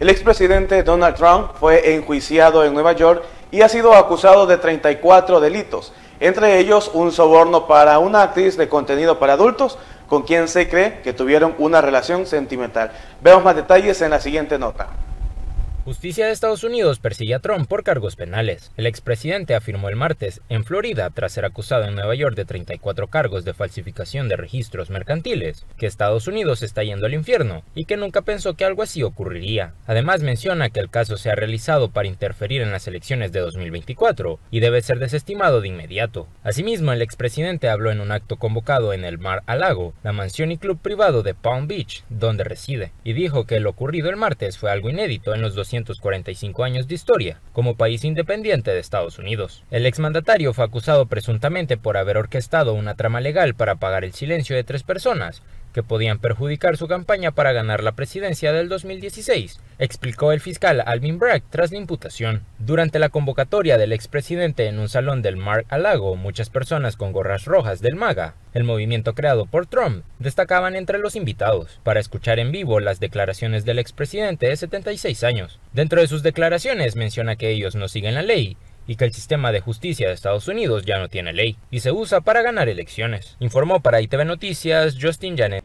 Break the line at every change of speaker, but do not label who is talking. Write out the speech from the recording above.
El expresidente Donald Trump fue enjuiciado en Nueva York y ha sido acusado de 34 delitos, entre ellos un soborno para una actriz de contenido para adultos con quien se cree que tuvieron una relación sentimental. Veamos más detalles en la siguiente nota.
Justicia de Estados Unidos persigue a Trump por cargos penales. El expresidente afirmó el martes en Florida, tras ser acusado en Nueva York de 34 cargos de falsificación de registros mercantiles, que Estados Unidos está yendo al infierno y que nunca pensó que algo así ocurriría. Además menciona que el caso se ha realizado para interferir en las elecciones de 2024 y debe ser desestimado de inmediato. Asimismo, el expresidente habló en un acto convocado en el Mar a Lago, la mansión y club privado de Palm Beach, donde reside, y dijo que lo ocurrido el martes fue algo inédito en los 200 245 años de historia como país independiente de Estados Unidos. El exmandatario fue acusado presuntamente por haber orquestado una trama legal para pagar el silencio de tres personas que podían perjudicar su campaña para ganar la presidencia del 2016, explicó el fiscal Alvin Bragg tras la imputación. Durante la convocatoria del expresidente en un salón del Mar a Lago, muchas personas con gorras rojas del MAGA, el movimiento creado por Trump, destacaban entre los invitados para escuchar en vivo las declaraciones del expresidente de 76 años. Dentro de sus declaraciones menciona que ellos no siguen la ley y que el sistema de justicia de Estados Unidos ya no tiene ley y se usa para ganar elecciones. Informó para ITV Noticias Justin Janet.